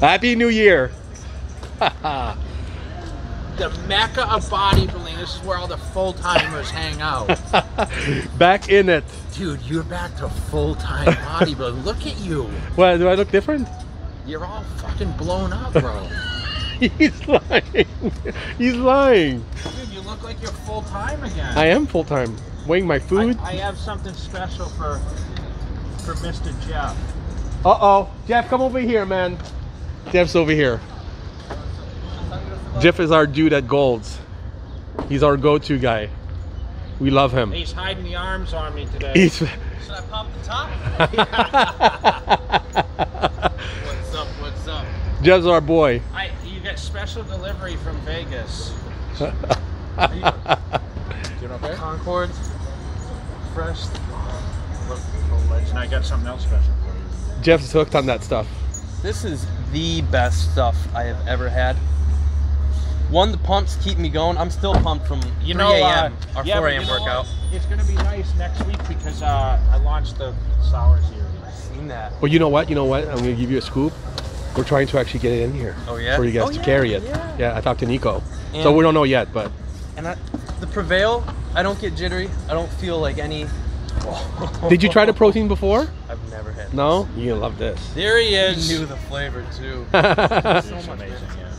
Happy New Year. The mecca of bodybuilding. This is where all the full timers hang out. Back in it. Dude, you're back to full time bodybuilding. Look at you. What, do I look different? You're all fucking blown up, bro. He's lying. He's lying. Dude, you look like you're full time again. I am full time. Weighing my food. I, I have something special for for Mr. Jeff. Uh oh. Jeff, come over here, man. Jeff's over here. Jeff is our dude at Golds. He's our go to guy. We love him. He's hiding the arms on me today. He's. Should I pop the top? What's up? What's up? Jeff's our boy. I, you get special delivery from Vegas. Doing okay? Concord. Fresh. Look, legend. I got something else special for you. Jeff's hooked on that stuff. This is the best stuff I have ever had. One, the pumps keep me going. I'm still pumped from 3 You know, uh, a.m. our yeah, 4 a.m. you know workout. It's gonna be nice next week because uh, I launched the sour series. I've Seen that. Well, you know what? You know what? I'm gonna give you a scoop. We're trying to actually get it in here. Oh, yeah? For you guys Oh, to yeah, carry it. yeah. I talked to Nico. so we don't know yet, but And I, the Prevail, I don't get jittery. I don't feel like any. did you try the protein before? I've never had. No. You're gonna love this. There he I is. knew the flavor too. It's so much amazing, yeah.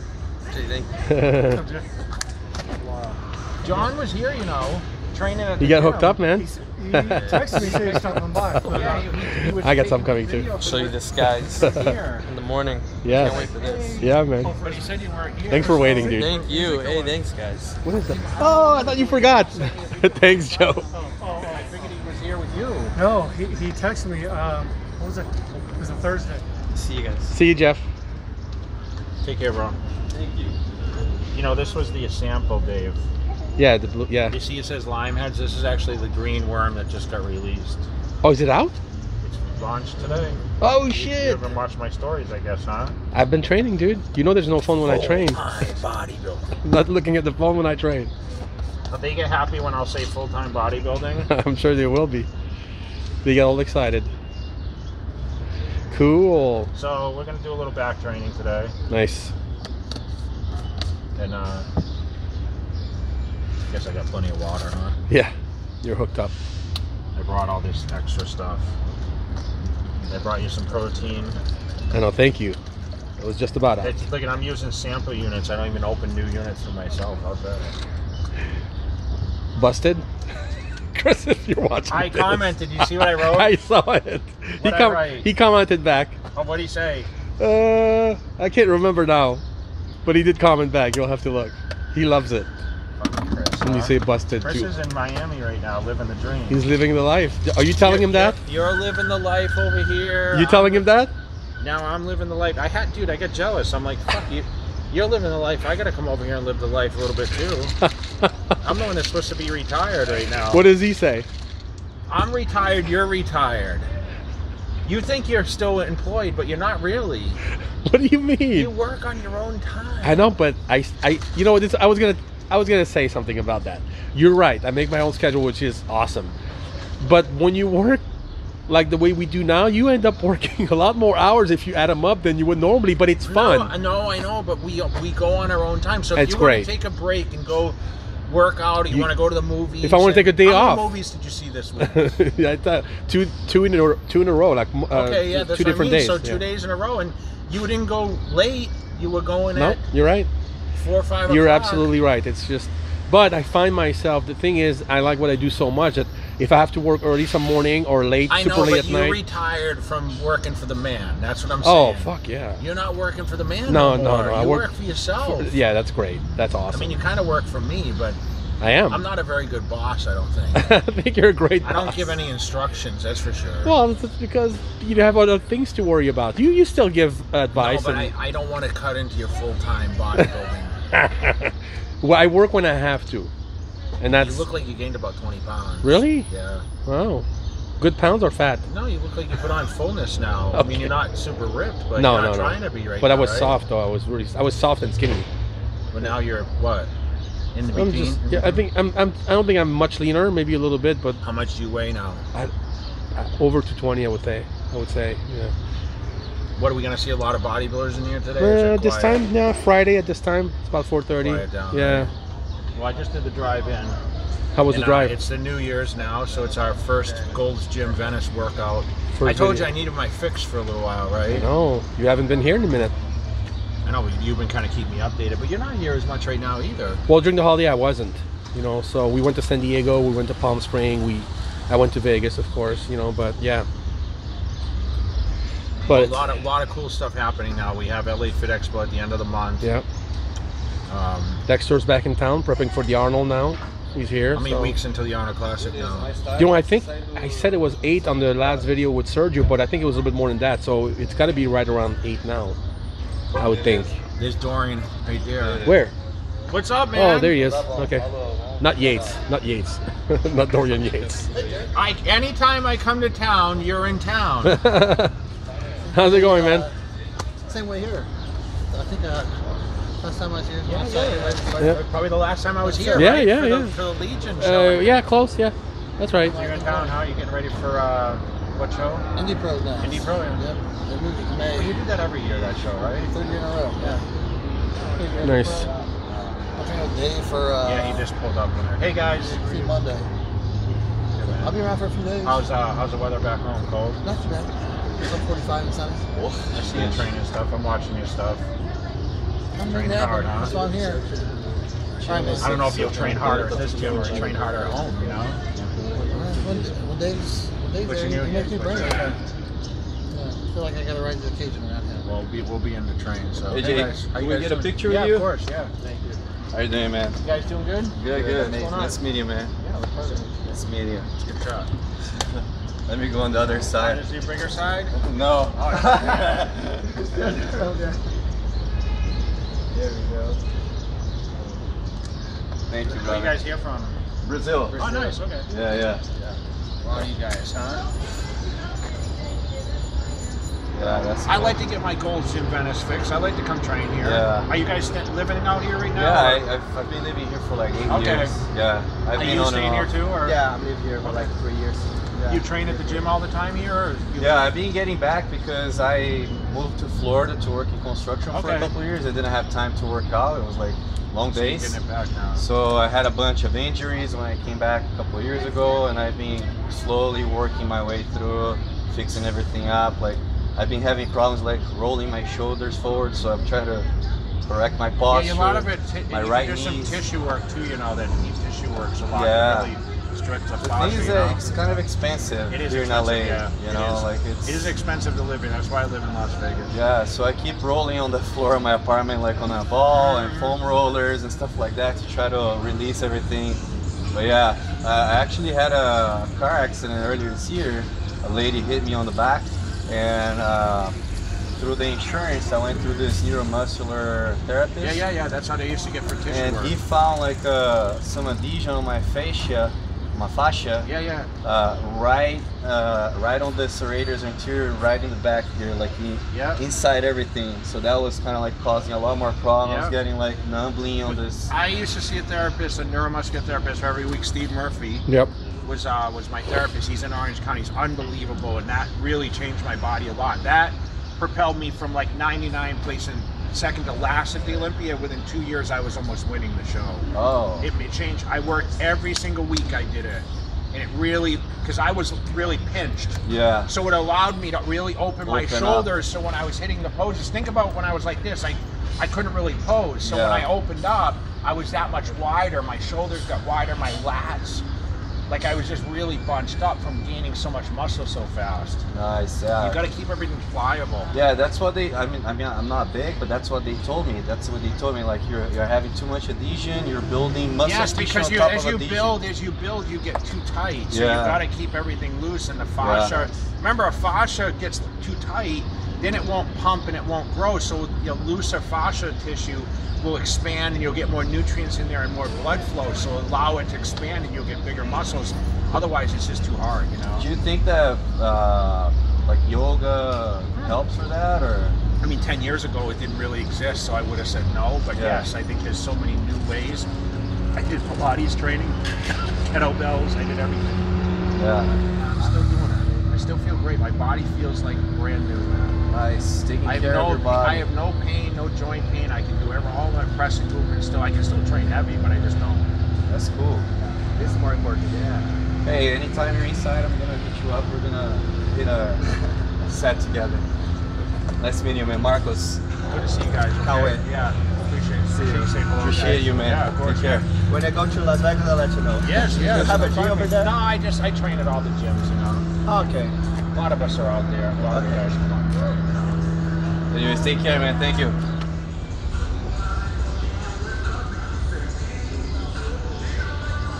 Gee, thank you. John was here, you know, training at you the got hooked up, man. He texted me saying he's stopping by. Yeah, he, he, he I got taking some coming too. videos Show you this guys Here. in the morning. Yeah. Can't wait for this. Yeah, man. Oh, but he said you weren't here. Thanks for so- waiting, dude. Thank you. Hey, thanks guys. What is that? Oh, I thought you forgot. Thanks, Joe. I figured you. No, he, he texted me. Um, what was it? It was a Thursday. See you guys. See you, Jeff. Take care, bro. Thank you. You know, this was the sample, Dave. Yeah, the blue. Yeah. You see, it says lime heads. This is actually the green worm that just got released. Oh, is it out? It's launched today. Oh You shit! haven't watched my stories, I guess, huh? I've been training, dude. You know, there's no phone when I train. Full-time bodybuilding. I'm not looking at the phone when I train. But they get happy when I'll say full-time bodybuilding. I'm sure they will be. They get all excited. Cool. so we're gonna do a little back training today, Nice. and uh, I guess I got plenty of water, huh? Yeah, you're hooked up. I brought all this extra stuff. I brought you some protein. I know. Thank you. It was just about it. Look, and I'm using sample units. I don't even open new units for myself. How's that? Busted. Chris, if you're watching, I this. commented. You see what I wrote? I saw it. He, What'd I com- he commented back. Oh, what did he say? Uh, I can't remember now, but he did comment back. You'll have to look. He loves it. Chris. When you huh? say busted Chris too. is in Miami right now, living the dream. He's living the life. Are you telling him that? You're, you're living the life over here. You telling him that? Now I'm living the life. I had, dude. I got jealous. I'm like, fuck you. You're living the life. I gotta come over here and live the life a little bit too. I'm the one that's supposed to be retired right now. What does he say? I'm retired. You're retired. You think you're still employed, but you're not really. What do you mean? You work on your own time. I know, but I, I, you know, what this. I was gonna, I was gonna say something about that. You're right. I make my own schedule, which is awesome. But when you work like the way we do now, you end up working a lot more hours if you add them up than you would normally. But it's fun. I know, I know, but we we go on our own time. So if It's you great. want to take a break and go work out, or you, You- want to go to the movies. If I wanna and- take a day how off. many movies did you see this week? I thought two, two in a, two in a row, like uh, okay, yeah, that's two what different I mean. days. So two yeah. days in a row, and you didn't go late. You were going No, at you're right. four or five. You're o'clock. absolutely right. It's just, but I find myself. The thing is, I like what I do so much that if I have to work early some morning or late, I super know, late but at you night. retired from working for the man. That's what I'm oh, saying. oh fuck yeah. You're not working for the man. No, No, no, no, I work work for yourself. Yeah, that's great. That's awesome. I mean, you kind of work for me, but I am. I'm not a very good boss. I don't think. I think you're a great. Boss. I don't give any instructions. That's for sure. Well, it's because you have other things to worry about. You you still give advice. no, but I, I don't want to cut into your full time bodybuilding. well, I work when I have to, and that's you look like you gained about 20 pounds. really Yeah. wow. Good pounds or fat? No, you look like you put on fullness now. I mean, you're not super ripped, but no, you're not no, trying no. to be right but I was right? soft though. I was really I was soft and skinny. But now you're what? In the I'm just yeah. I think I'm, I'm I don't think I'm much leaner. Maybe a little bit, but How much do you weigh now? I, I, over to 20. I would say. I would say yeah. What are we gonna see? A lot of bodybuilders in here today? Uh, this time, yeah, Friday at this time. It's about 4:30. Quiet down, Yeah. Well, I just did the drive-in. How was And, the uh, drive? it's the New Year's now, so it's our first Gold's Gym Venice workout. First I told video. you I needed my fix for a little while, right? No, you haven't been here in a minute. I know you've been kind of keeping me updated, but you're not here as much right now either. Well, during the holiday, I wasn't. You know, so we went to San Diego, we went to Palm Spring, we, I went to Vegas, of course. You know, but yeah. But a lot of lot of cool stuff happening now. We have LA Fit Expo at the end of the month. yeah, Um, Dexter's back in town, prepping for the Arnold now. He's here. how many so- weeks until the Arnold Classic now? You know, I think I said it was eight on the last video with Sergio, but I think it was a little bit more than that. So it's got to be right around eight now. I would think. There's Dorian right there. Where? What's up, man? Oh, there he is. Okay. Not Yates. Not Yates. not Dorian Yates. I, anytime I come to town, you're in town. How's it going, man? Same way here. I think uh, last time I was here. yeah, was yeah, Saturday. Yeah. Probably the last time I was here. Yeah, right? yeah, for yeah. The, for the Legion show. Uh, yeah, close. Yeah, that's right. You're in town. How are you getting ready for uh, what show? Indy Pro now. Indy Pro, yeah. Yep. They moved it to Well, you do that every year, that show, right? Third year in a row. Yeah. Third year in a Nice. row. I think a day for uh, yeah, he just pulled up in there. Hey guys. see Monday. I'll be around for a few days. How's uh, how's the weather back home? Cold. Not too bad. It's up 45 and sunny. I see you training stuff. I'm watching your stuff. I'm Train doing that, hard, huh? That's why I'm here. Trying to I don't know if you'll train harder at this gym or train harder at home. You know. When, when Dave's, when Dave's there, you he makes me again. bring it. Yeah. I feel like I gotta ride to the occasion around him. We'll be we'll be in the train. So Hey, hey, guys, can you we guys get a doing? picture of you? yeah, you? of course. Yeah. Thank you. How you doing, man? You guys doing good? Good, good. What's going? Nice to meet you, man. Yeah, look perfect. Nice to meet you. Good shot. Let me go on the other Side side. is the bigger side. No. There we go. Thank you, Where you guys here from? Brazil. Oh, nice. Okay. Yeah, yeah. Well, you guys, huh? Yeah, that's. I like to get my Gold's in Venice fixed. I like to come train here. Yeah. Are you guys st- living out here right now? Yeah, I, I've, I've been living here for like eight Okay. years. Yeah, I've Are been you on staying here too, or Yeah, I live here for like three years. Yeah. you train at the gym all the time here? Or you Yeah, I've been getting back because I moved to Florida to work in construction for a couple of years. I didn't have time to work out. It was like long So days. Getting back now. So I had a bunch of injuries when I came back a couple of years ago, and I've been slowly working my way through, fixing everything up. Like I've been having problems like rolling my shoulders forward, so I'm trying to correct my posture. Yeah, a lot of it. My right can do some tissue work too. You know that knee tissue works a lot. Yeah. Really stretch the The fascia. you know? it's kind of expensive It is here in LA. yeah. You know, is. like it's It is expensive to live in. That's why I live in Las Vegas. Yeah, so I keep rolling on the floor of my apartment like on a ball and foam rollers and stuff like that to try to release everything. But yeah, I actually had a car accident earlier this year. A lady hit me on the back, and uh, through the insurance, I went through this neuromuscular therapist. Yeah, yeah, yeah. That's how they used to get for tissue And work. he found like uh, some adhesion on my fascia, my fascia, yeah, yeah. uh, right, uh, right on the serratus anterior, right in the back here, like in, Yeah. inside everything. So that was kind of like causing a lot more problems. Yeah. Getting like numbling on this. I used to see a therapist, a neuromuscular therapist, every week. Steve Murphy Yep. was uh, was my therapist. He's in Orange County. He's unbelievable, and that really changed my body a lot. That propelled me from like 99 placing second to last at the Olympia. Within two years, I was almost winning the show. Oh. It, it changed. I worked every single week. I did it, and it really because I was really pinched. yeah. So it allowed me to really open, my Open up. shoulders. So when I was hitting the poses, think about when I was like this, I, I couldn't really pose. So when I opened up, I was that much wider. My shoulders got wider, my lats. Like I was just really bunched up from gaining so much muscle so fast. Nice. Yeah. You got to keep everything pliable. yeah, that's what they. I mean, I mean, I'm not big, but that's what they told me. That's what they told me. Like you're, you're having too much adhesion. You're building muscle Yes, because you, as you adhesion. build, as you build, you get too tight. So Yeah. you got to keep everything loose, and the fascia. Remember, a fascia gets too tight, then it won't pump and it won't grow. So your looser fascia tissue will expand, and you'll get more nutrients in there and more blood flow. So allow it to expand, and you'll get bigger muscles. Otherwise, it's just too hard. You know. Do you think that uh, like yoga helps for that, or? I mean, 10 years ago, it didn't really exist, so I would have said no. But Yeah. yes, I think there's so many new ways. I did Pilates training, kettlebells, I did everything. Yeah. I'm still doing it. I still feel great. My body feels like brand new. Nice. Taking I have care no, of your body. I have no pain, no joint pain. I can do every, all my pressing movements still. I can still train heavy, but I just don't. That's cool. This is more important. Yeah. Hey, anytime you're inside, I'm gonna hit you up. We're gonna hit a set together. Nice meeting you, man. Marcos. Good to see you guys. Can't okay? wait. Yeah. Appreciate it. See you. Appreciate saying Appreciate guys. you, man. Yeah, of course. Take care. When I go to Las Vegas, I'll let you know. Yes, yes. You have a it's gym over there? No, I just I train at all the gyms. You know, Okay. a lot of us are out there. A lot of guys come out there. You know. Anyways, take care, man. Thank you. All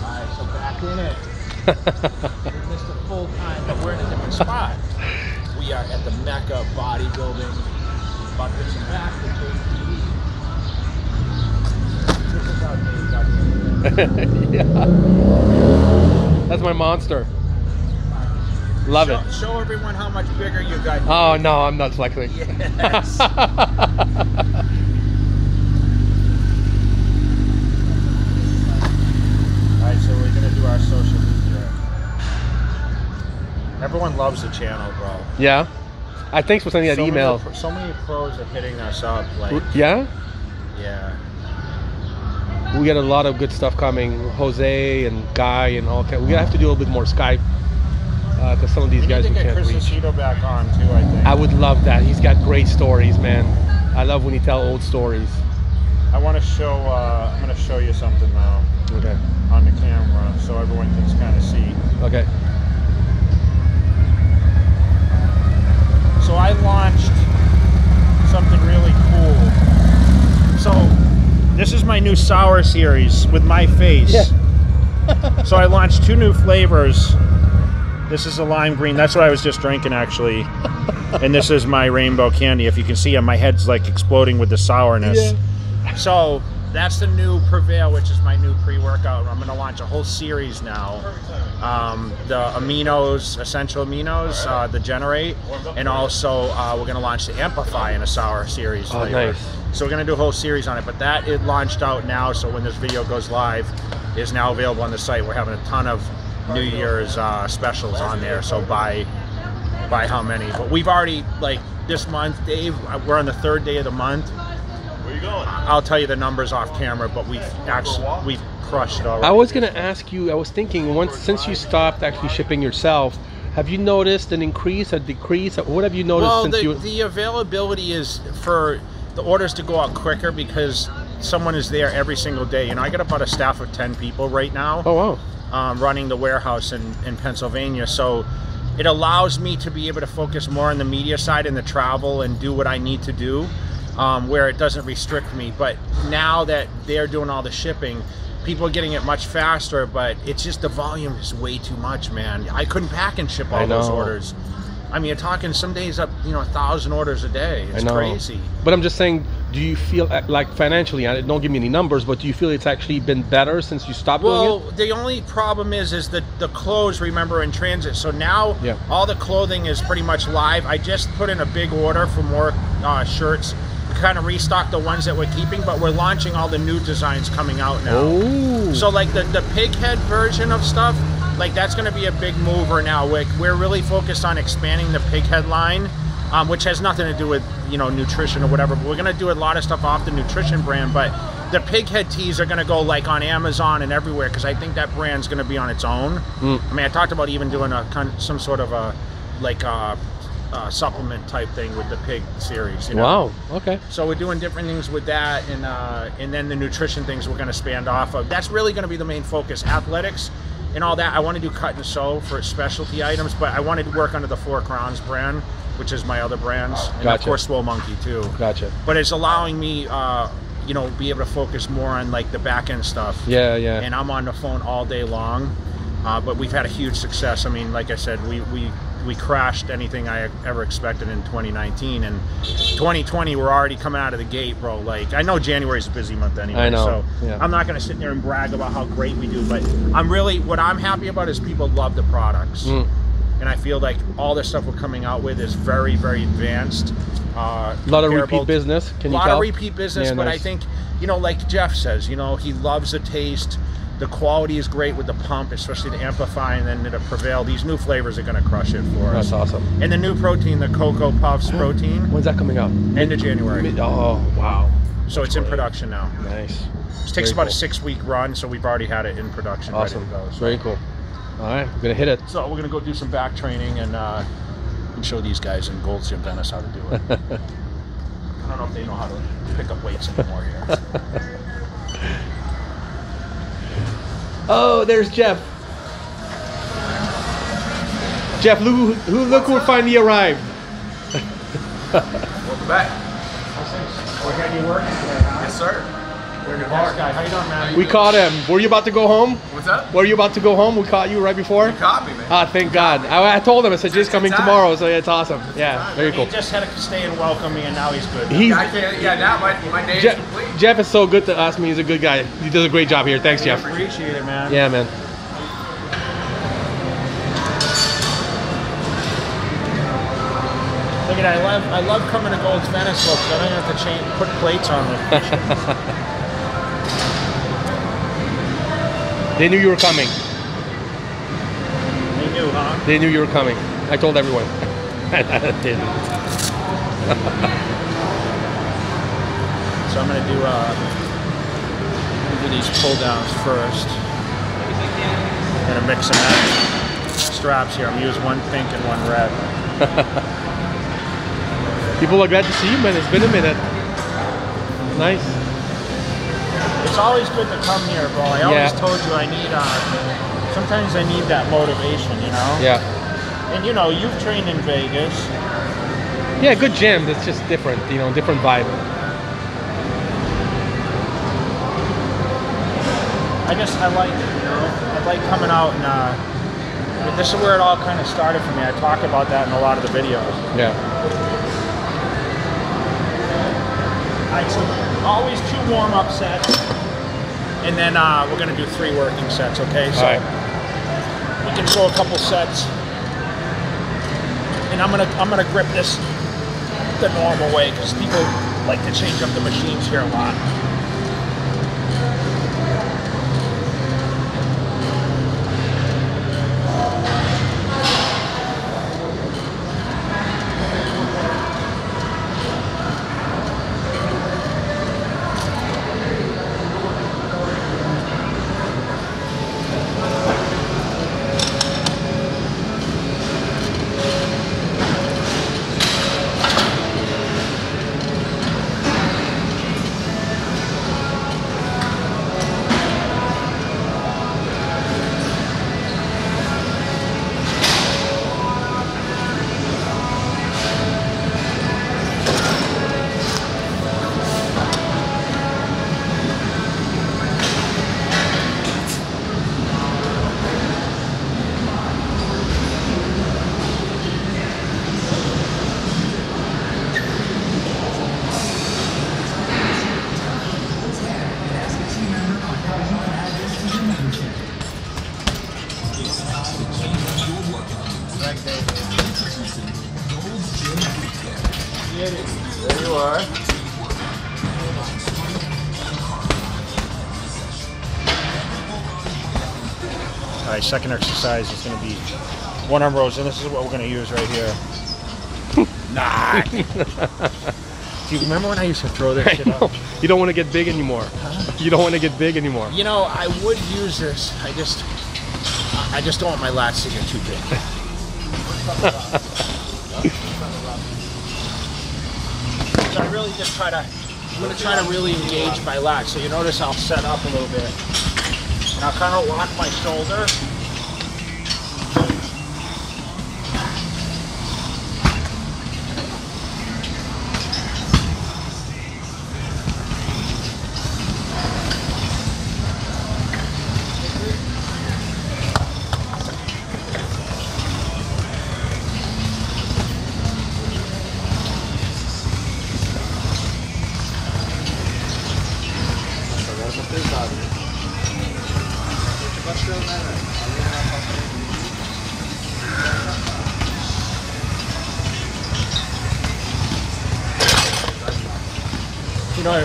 right, so back in it. we missed a full time, but we're in a different spot. We are at the Mecca Bodybuilding Buckets and Back with JP. Check us out, Dave. Got the yeah. That's my monster. Love show, it. Show everyone how much bigger you got. Oh no, I'm not flexing. Yes. All right, so we're gonna do our social media. Everyone loves the channel, bro. yeah. I thanks for sending that so email. Many, so many pros are hitting us up. Like, Yeah. yeah. We got a lot of good stuff coming. Jose and Guy and all. We're gonna have to do a little bit more Skype because some of these we guys need we to get can't Chris. Aceto back on too. I think. I would love that. He's got great stories, man. I love when he tell old stories. I want to show. Uh, I'm gonna show you something now Okay. on the camera so everyone can kind of see. Okay. So I launched something really cool. So this is my new sour series with my face. Yeah. so I launched two new flavors. This is a lime green. That's what I was just drinking actually. and this is my rainbow candy. If you can see, my head's like exploding with the sourness. Yeah. So that's the new Prevail, which is my new pre-workout. I'm going to launch a whole series now. Um, the aminos, essential aminos, uh, the generate, and also uh, we're going to launch the Amplify in a sour series Oh, flavor. nice. So we're going to do a whole series on it. But that it launched out now. So when this video goes live, is now available on the site. We're having a ton of New Year's uh, specials on there. So buy by how many. But we've already like this month, Dave. uh, We're on the third day of the month. Where you going? I'll tell you the numbers off camera, but we've actually we've crushed it already. I was gonna ask you. I was thinking once since you stopped actually shipping yourself, have you noticed an increase, a decrease? What have you noticed well, since the, you? the availability is for the orders to go out quicker because someone is there every single day. You know, I got about a staff of ten people right now. oh wow. Um, running the warehouse in, in Pennsylvania. So it allows me to be able to focus more on the media side and the travel and do what I need to do um, where it doesn't restrict me. But now that they're doing all the shipping, people are getting it much faster, but it's just the volume is way too much, man. I couldn't pack and ship all those orders. I mean, you're talking some days up, you know, a thousand orders a day. It's I know. crazy. But I'm just saying, do you feel uh, like financially? I don't give me any numbers, but do you feel it's actually been better since you stopped Well, doing it? the only problem is, is that the clothes remember in transit. So now, Yeah. all the clothing is pretty much live. I just put in a big order for more uh, shirts. We kind of restock the ones that we're keeping, but we're launching all the new designs coming out now. Oh. So like the the pig head version of stuff, like that's going to be a big mover now. We're, we're really focused on expanding the pig head line, um, which has nothing to do with you know nutrition or whatever. But we're going to do a lot of stuff off the nutrition brand. But the pig head tees are going to go like on Amazon and everywhere because I think that brand's going to be on its own. Mm. I mean, I talked about even doing a kind some sort of a like a, uh supplement type thing with the pig series. You know? Wow. Okay. So we're doing different things with that, and uh, and then the nutrition things we're going to expand off of. That's really going to be the main focus. Athletics and all that. I want to do cut and sew for specialty items, but I wanted to work under the Four Crowns brand, which is my other brands, and of Gotcha. course Swole Monkey too. Gotcha. But it's allowing me, uh, you know, be able to focus more on like the back end stuff. Yeah. Yeah. And I'm on the phone all day long. Uh, but we've had a huge success. I mean, like I said, we we we crashed anything I ever expected in 2019, and 2020 we're already coming out of the gate, bro. Like I know January's a busy month anyway, I know, so yeah. I'm not gonna sit there and brag about how great we do. But I'm really what I'm happy about is people love the products, Mm. And I feel like all the stuff we're coming out with is very very advanced. Uh, A lot of repeat business. Can a you lot tell? of repeat business, Yeah, but I think you know, like Jeff says, you know, he loves the taste. The quality is great with the pump, especially the amplify and then the prevail. These new flavors are going to crush it for us. That's awesome. And the new protein, the Cocoa Puffs protein, When's that coming out? end of January. Oh wow, So it's in production now. nice. It takes Very about cool. a six week run, so we've already had it in production Awesome. ready to go. So, Very cool. All right, we're gonna hit it. so we're gonna go do some back training and, uh, and show these guys in Gold's Gym Venice how to do it. I don't know if they know how to pick up weights anymore here. Oh, there's Jeff. Jeff, look who, who look who finally arrived. Welcome back. We're getting you working today, huh? Yes, sir. You're the best guy. How you doing, man? We caught him. Were you about to go home? What's up? Were you about to go home? We caught you right before. Caught me, man. Ah, thank God. I, I told him. I said, Jay's coming time. tomorrow, so yeah, it's awesome. Yeah, very cool. He just had to stay and welcome me, and now he's good. He's I can't, yeah, now my, my day is Jeff, complete. Jeff is so good to us. I mean, he's a good guy. He does a great job here. Thanks, Jeff. appreciate it, man. Yeah, man. Look at that. I love I love coming to Gold's Venice, folks. I don't have to change put plates on them. They knew you were coming. they knew, huh? They knew you were coming. I told everyone. I didn't. So I'm gonna do uh do these pull downs first. Gonna mix and match straps here. I'm gonna use one pink and one red. People are glad to see you, man. It's been a minute. Nice. It's always good to come here, bro. I always Yeah. told you I need uh sometimes I need that motivation, you know? Yeah. And you know, you've trained in Vegas. Yeah, good gym. It's just different, you know, different vibe. I just I like you know. I like coming out and uh this is where it all kind of started for me. I talk about that in a lot of the videos. Yeah. So always two warm-up sets, and then uh, we're gonna do three working sets. Okay, so right. we can go a couple sets, and I'm gonna I'm gonna grip this the normal way because people like to change up the machines here a lot. Second exercise is gonna be one arm rows, and this is what we're gonna use right here. nah. Do you remember when I used to throw this I shit know. up? You don't want to get big anymore. You don't want to get big anymore. You know, I would use this. I just, I just don't want my lats to get too big. so I really just try to, I'm gonna try to really engage my lats. So you notice I'll set up a little bit, and I'll kind of lock my shoulder.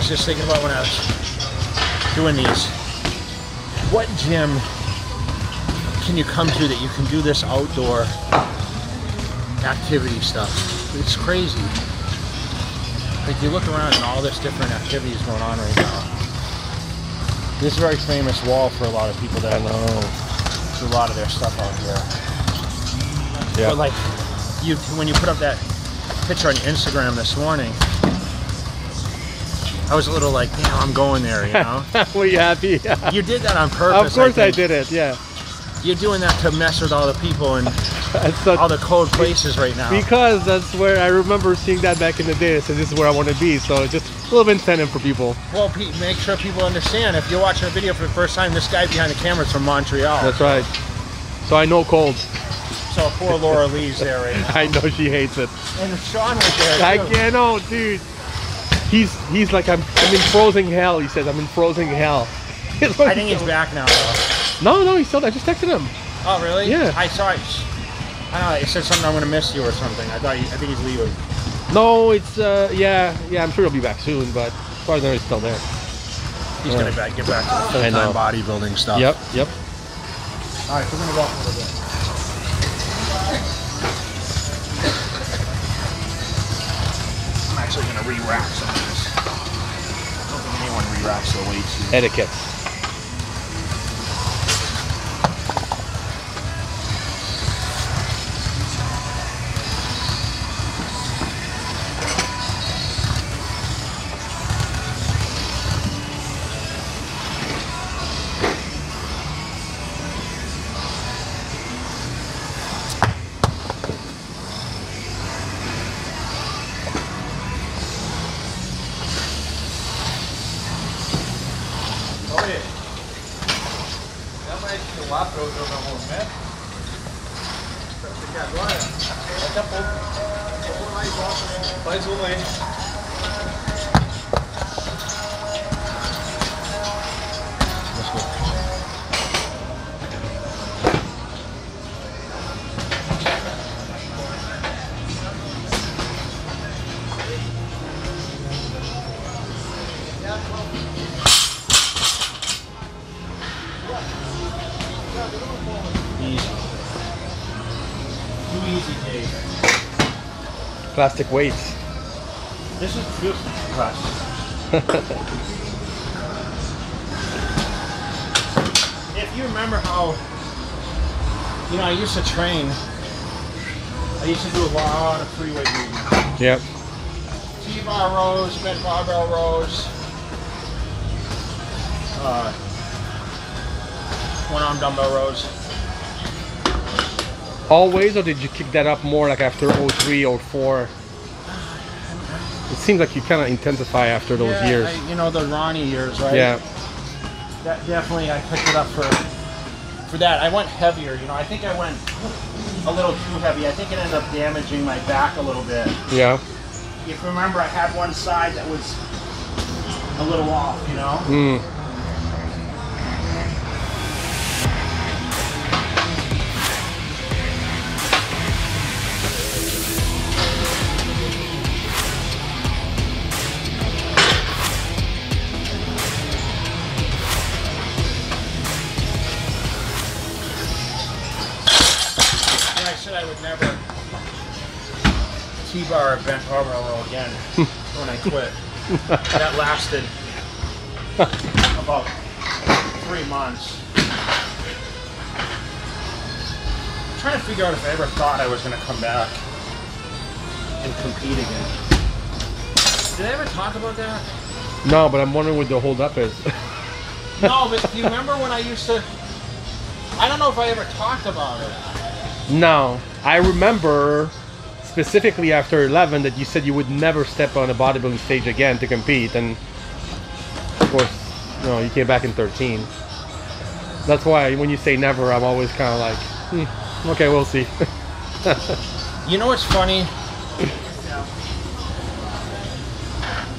Was just thinking about when I was doing these. what gym can you come to that you can do this outdoor activity stuff? It's crazy. Like you look around and all this different activities going on right now. This is a very famous wall for a lot of people that I know. do a lot of their stuff out here. Yeah. But like you when you put up that picture on Instagram this morning, I was a little like, damn, I'm going there, you know? Were you happy? you did that on purpose. of course I, think. did it. Yeah. You're doing that to mess with all the people and such- all the cold places right now. because that's where I remember seeing that back in the day. So this is where I want to be. So it's just a little bit incentive for people. Well, Pete, make sure people understand. If you're watching a video for the first time, this guy behind the camera is from Montreal. That's right. So I know cold. So poor Laura Lee's there right now. I know she hates it. And Sean was there. Too. I can't know, dude. He's he's like I'm I'm in frozen hell. He says I'm in frozen hell. I think he's back now, though. No, no, he's still. I just texted him. Oh, really? Yeah. I saw it. I don't know. It said something. I'm gonna miss you or something. I thought. He, I think he's leaving. No, it's uh yeah yeah. I'm sure he'll be back soon, but as far as I know, he's still there. He's Yeah. gonna back, get back to the full-time bodybuilding stuff. Yep, yep. All right, we're gonna walk a little bit. Some this. I don't think anyone re-racks the weights. Etiquette. Plastic weights. This is just crust. if you remember how, you know, I used to train. I used to do a lot of free weight movement. Yep. T-bar rows, bent barbell rows, uh, one-arm dumbbell rows. Always, or did you kick that up more like after 03, 04? It seems like you kind of intensify after those Yeah, years. I- you know, the Ronnie years, right? yeah. That definitely, I picked it up for for that. I went heavier, you know. I think I went a little too heavy. I think it ended up damaging my back a little bit. Yeah. If you remember, I had one side that was a little off, you know. Mm. T-bar or bent barbell row again when I quit. that lasted about three months. I'm trying to figure out if I ever thought I was going to come back and compete again. Did I ever talk about that? No, but I'm wondering what the hold up is. No, but do you remember when I used to? I don't know if I ever talked about it. no. I remember specifically after 11 that you said you would never step on a bodybuilding stage again to compete. And of course, no, you came back in 13. That's why when you say never, I'm always kind of like, hmm, okay, we'll see. You know what's funny?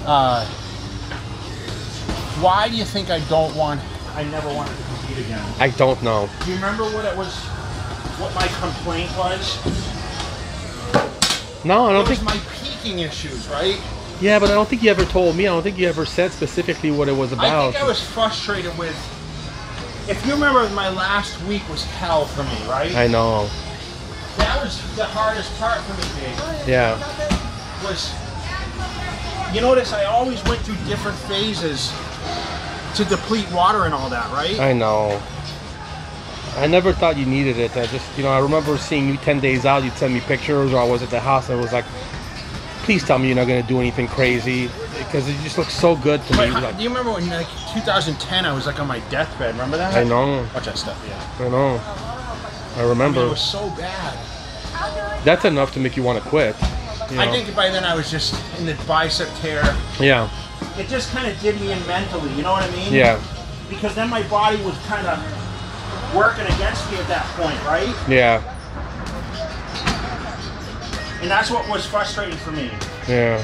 Uh, why do you think I don't want? I never wanted to compete again. I don't know. Do you remember what it was? What my complaint was? No, I don't was think. my peaking issues, right? Yeah, but I don't think you ever told me. I don't think you ever said specifically what it was about. I think I was frustrated with if you remember, my last week was hell for me, right? I know. that was the hardest part for me, Dave. Yeah. Was you notice I always went through different phases to deplete water and all that, right? I know. I never thought you needed it. I just, you know, I remember seeing you 10 days out, you'd send me pictures, or I was at the house, and it was like, please tell me you're not going to do anything crazy, because it just looks so good to But me. Like, do you remember when like 2010 I was like on my deathbed? Remember that? I know, Watch that stuff, yeah. I know. I I mean, remember. it was so bad. That's enough to make you want to quit. you I think by then I was just in the bicep tear. Yeah, It just kind of did me in mentally, you know what I mean? yeah, Because then my body was kind of working against me at that point, right? yeah, And that's what was frustrating for me. yeah.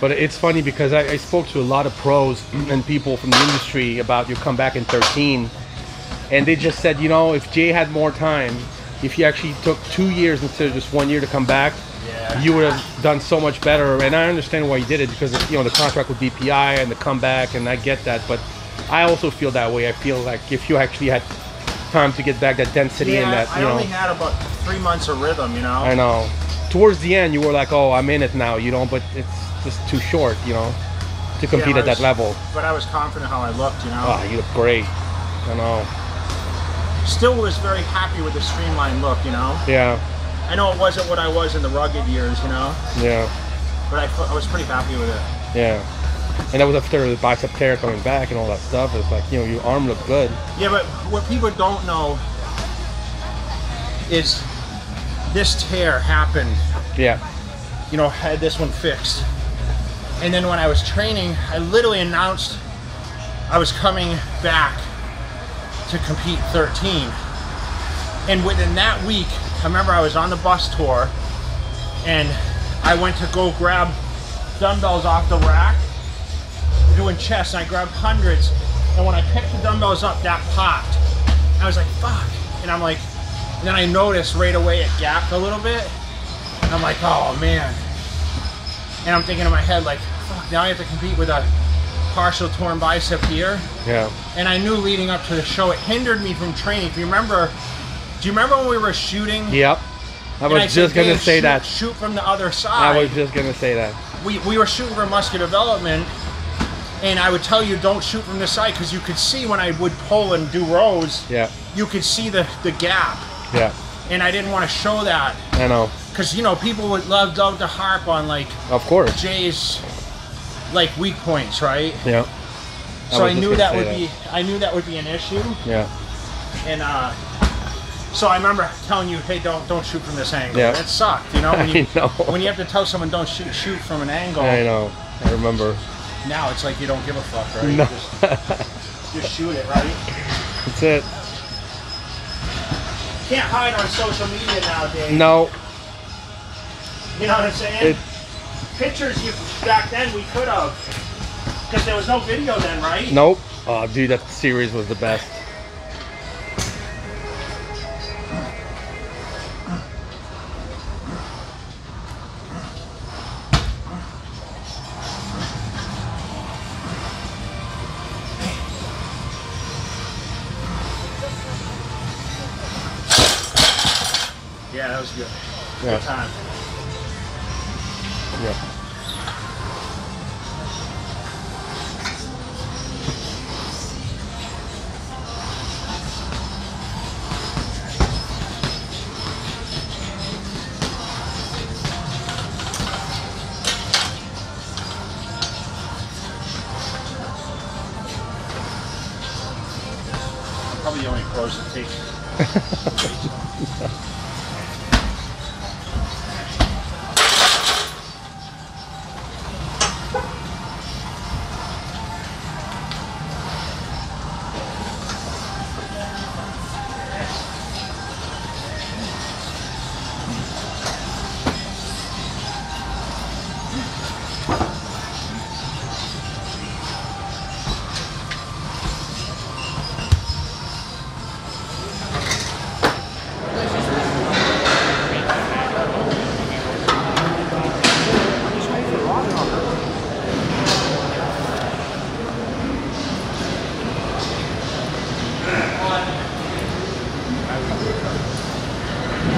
But it's funny because I, I spoke to a lot of pros and people from the industry about your comeback in 13, and they just said, you know, if Jay had more time, if he actually took two years instead of just one year to come back, Yeah. you would have done so much better. And I understand why you did it because of, you know the contract with BPI and the comeback, and I get that. But I also feel that way. I feel like if you actually had time to get back that density and that, I you know, only had about three months of rhythm, you know? I know. Towards the end, you were like, "Oh, I'm in it now," you know. But it's just too short, you know, to compete I at that level. But I was confident how I looked, you know? Oh, you look great. I know. Still was very happy with the streamlined look, you know? Yeah, I know it wasn't what I was in the rugged years, you know? yeah, But I, I was pretty happy with it. yeah. And that was after the bicep tear coming back and all that stuff. It's like, you know, your arm looked good. Yeah, but what people don't know is this tear happened, Yeah, you know, had this one fixed. And then when I was training, I literally announced I was coming back to compete 13. And within that week, I remember I was on the bus tour and I went to go grab dumbbells off the rack doing chest and I grabbed hundreds and when I picked the dumbbells up that popped. I was like fuck and I'm like and then I noticed right away it gapped a little bit and I'm like oh man and I'm thinking in my head like fuck now I have to compete with a partial torn bicep here yeah, and I knew leading up to the show it hindered me from training if you remember do you remember when we were shooting yep. I was said, just gonna say shoot- that. shoot from the other side I was just gonna say that. we, we were shooting for muscular development and I would tell you don't shoot from this side because you could see when I would pull and do rows Yeah, you could see the, the gap yeah. And I didn't want to show that I know. because you know people would love, love to harp on like Of course. Jay's like weak points right Yeah. I so I knew that would that. be I knew that would be an issue Yeah. and uh so I remember telling you hey don't don't shoot from this angle Yeah. it sucked you know when you, I know. when you have to tell someone don't shoot shoot from an angle I know. I remember. now it's like you don't give a fuck right No. just, just shoot it right That's it. Can't hide on social media nowadays. No. You know what I'm saying? It, Pictures you back then we could have. Because there was no video then, right? nope. Oh, dude, that series was the best. That was good. Yeah. Good time. Yeah. Probably the only pros that take.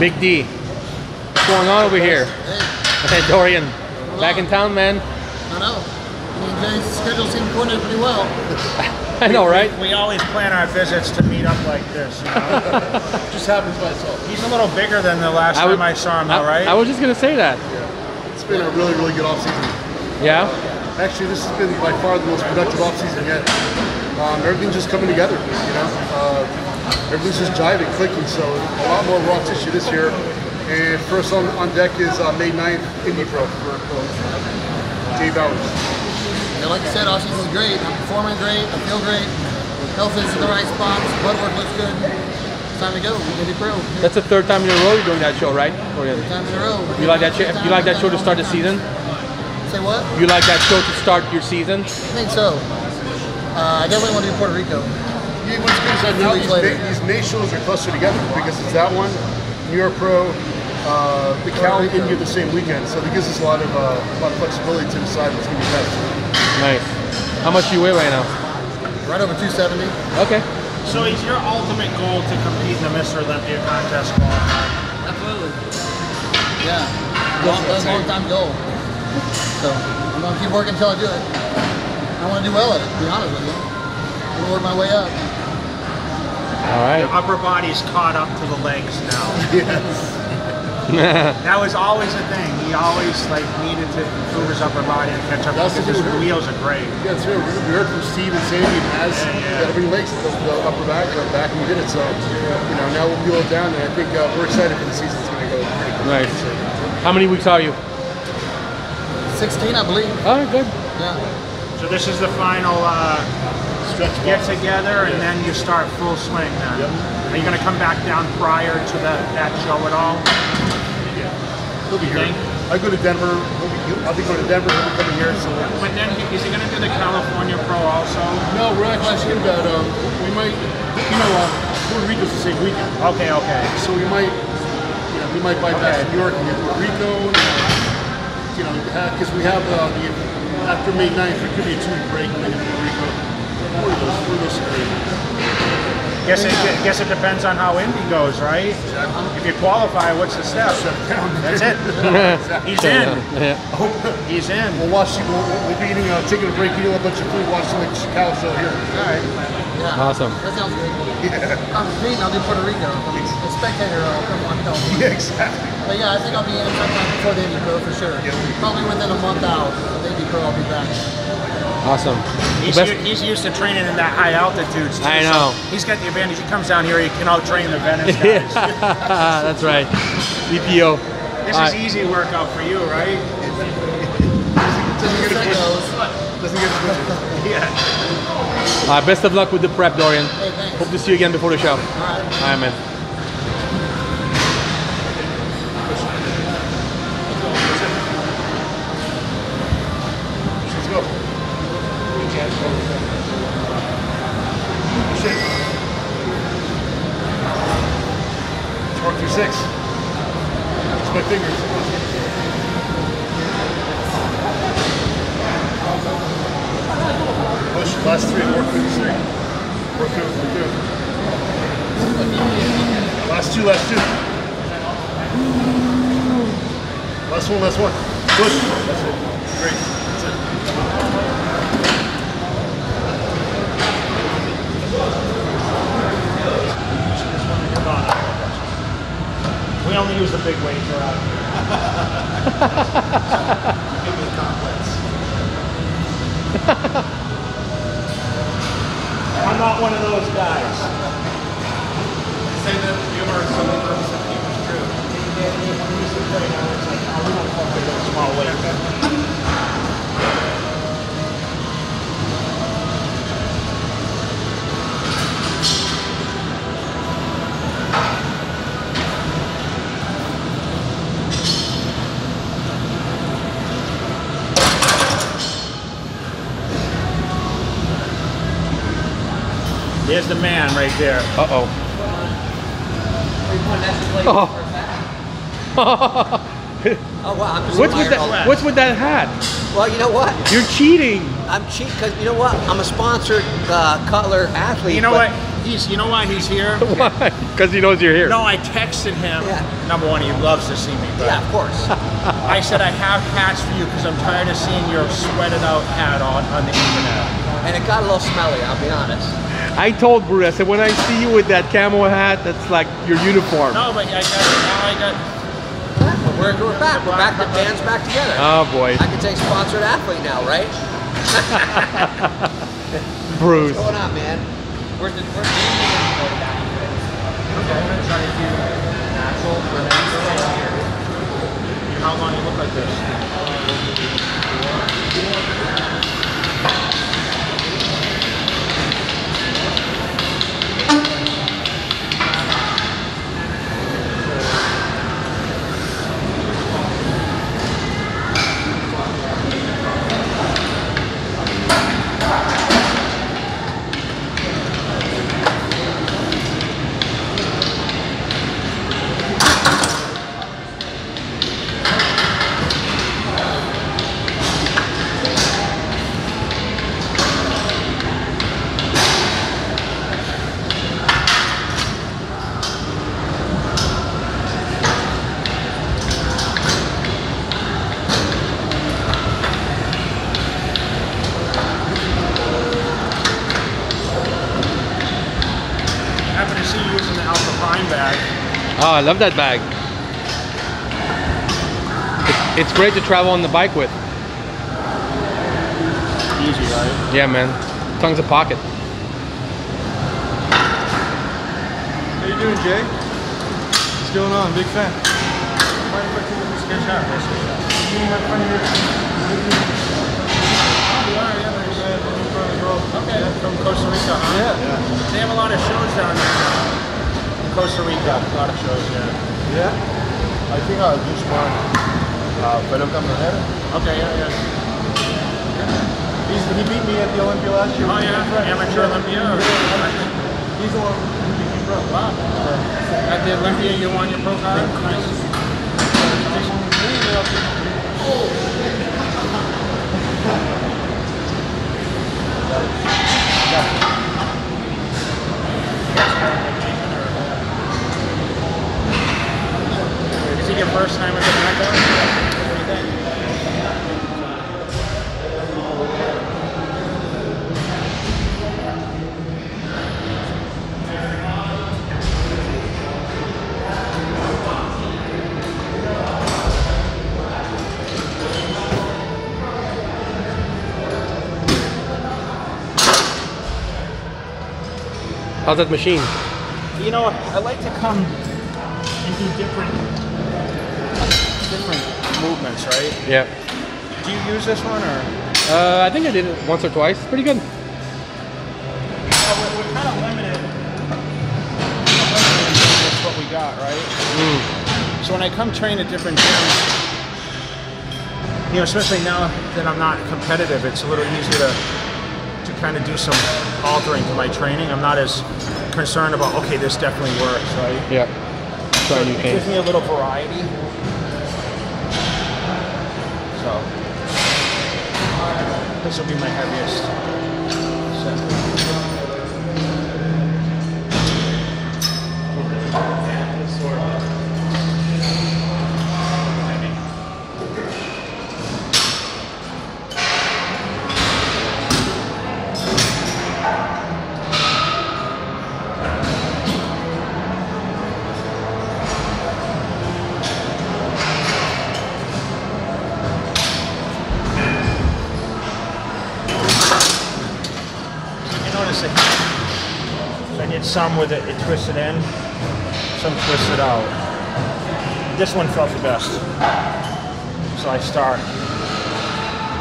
Big D. What's going on over here? Hey, Hey, Dorian. Back in town, man. I know. Me and schedule seemed to coordinate pretty well. I know, right? We always plan our visits to meet up like this. You know? Just happens by itself. He's a little bigger than the last I would- time I saw him, though, I, right? I was just gonna say that. Yeah. It's been a really, really good offseason. Yeah. Actually, this has been by far the most productive offseason yet. Um, everything's just coming together, you know. Everything's just jiving, clicking. So a lot more raw tissue this year. And first on, on deck is uh, May 9th, Indy Pro for Dave Bowers. Yeah, like you said, off season's great. I'm performing great. I feel great. Health is in the right spots. Blood work looks good. It's time to go. Indy Pro. That's the third time in a row you're doing that show, right? Third time in a row. You like that? Show, you like that show to start the season? Say what? You like that show to start your season? I think so. Uh, I definitely want to do Puerto Rico. Yeah, what's good is that now these weeks these May shows are clustered together because it's that one, New York Pro, uh, the Cal and India the same weekend. So it gives us a lot of uh, a lot of flexibility to decide what's going to be best. Nice. How much do you weigh right now? Right over 270. Okay. so is your ultimate goal to compete in the Mr. Olympia contest qualifier? Absolutely. Yeah. Long, that's a long time goal. So I'm gonna keep working until I do it. I want to do well at it. To be honest with you. I'm gonna work my way up. All right. Upper body's caught up to the legs now. That was always a thing. He always like needed to improve his upper body and catch up That's because the his wheels are great. Yeah, it's real. We we heard from Steve and Sandy andAz Yeah, yeah. that every legs, the, the upper back, the back, and we did it. So, you know, now we'll peel it down, and I think uh, we're excited for the season. It's going to go pretty good. Nice. How many weeks are you? 16, I believe. All right, good. Yeah. So this is the final uh, Stretch get together, and then you start full swing. Then are you going to come back down prior to the, that show at all? He'll be here. I go to Denver. I'll be going to Denver. He'll be coming here. So, But then is he going to do the California Pro also? no, we're actually thinking about um, we might, you know, uh, Puerto Rico's the same weekend. Okay, okay. So we might, you know, we might bypass Okay. New York and get Puerto Rico. You know, because we have uh, the after May 9th, there could be a two-week break and then Puerto Rico. One of those, one of those three. Guess it guess it depends on how Indy goes, right? If you qualify, what's the step? That's it. He's in. Yeah. He's in. We'll watch. We'll, we'll be eating, uh, taking a break, eating a bunch of food, watching the Chicago show here. All right. Yeah. Awesome. That sounds good. I'm competing, I'll do Puerto Rico. I'm a spectator, I'll come on help. Yeah, exactly. But yeah, I think I'll be in sometime before the Indy Pro for sure. Probably within a month out. The Indy Pro, I'll be back. Awesome. He's, Best- he's used to training in that high altitudes. Too, I so know. he's got the advantage. He comes down here, he can out train the Venice yeah, guys. that's right. BPO. This All is right. easy workout for you, right? Doesn't get That doesn't get as much. Yeah. Uh, best of luck with the prep, Dorian. Hey, thanks. Hope to see you again before the show. All right. All right, man. Six. Just my fingers. Last three. Work through the three. Work through. Work through. Last two. Last two. Last one. Last one. Push. That's it. Great. That's it. We only use the big weights around here. I'm not one of those guys. Say that humor is something that keeps oh, true. Small weight. There's the man right there. Uh oh. Oh wow, I'm just what's with tired all that? What's with that hat? Well, you know what? You're cheating. I'm cheating because you know what? I'm a sponsored uh, Cutler athlete. You know what? He's. You know why he's here? Why? Because he knows you're here. No, I texted him. Yeah. Number one, he loves to see me. But Yeah, of course. I said I have hats for you because I'm tired of seeing your sweated out hat on, on the internet. and it got a little smelly. I'll be honest. I told Bruce, I said, when I see you with that camo hat, that's like your uniform. No, but I got now I got. But we're, we're back. We're back. The band's back together. Oh boy, I can say sponsored athlete now, right? Bruce. What's going on, man? Where's the where's the Okay, I'm gonna try to do natural for natural. How long you look like this? Love that bag. It's, it's great to travel on the bike with. Easy, right? Yeah, man. Tons of pocket. How you doing, Jay? What's going on? Big fan. Mind if I take this good shot? This good shot. Okay, from Costa Rica, huh? Yeah. Yeah. They have a lot of shows down there. Costa Rica, a lot of shows, yeah. Yeah? I think I just one. Uh, fellow camionero. Okay, yeah, yeah. He's, he beat me at the Olympia last year. Oh yeah, amateur Olympia. Or, He's the one who became pro. wow. At the Olympia, you won your pro card. Nice. Is it your first time at the Mecca? What do you think? How's that machine? You know, I like to come and do different different movements, right? Yeah. Do you use this one or? Uh, I think I did it once or twice. Pretty good. Well, we're, we're kind of limited. That's what we got, right? So when I come train at different gyms, you know, especially now that I'm not competitive, it's a little easier to to kind of do some altering to my training. I'm not as concerned about okay, this definitely works, right? Yeah. New It gives me a little variety. This will be my heaviest. set. Some with it, it in, some twisted out. This one felt the best. So I start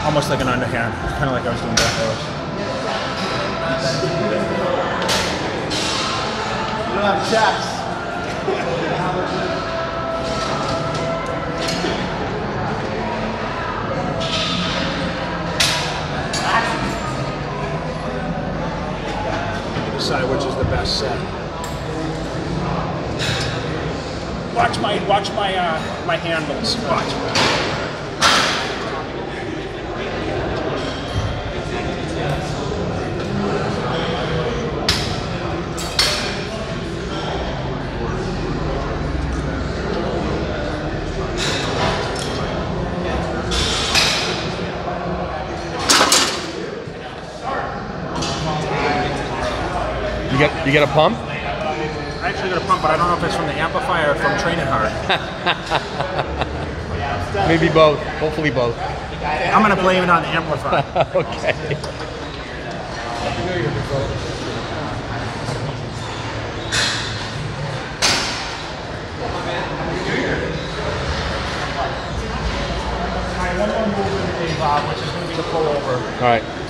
almost like an underhand, kind of like I was doing back rows. You don't have chaps. Decide which is the best set. Watch my watch my uh, my handles. Watch. You get you get a pump? I actually got a pump, but I don't know if it's from the or from training hard. Maybe both. Hopefully both. I'm gonna blame it on the amplifier. okay. One more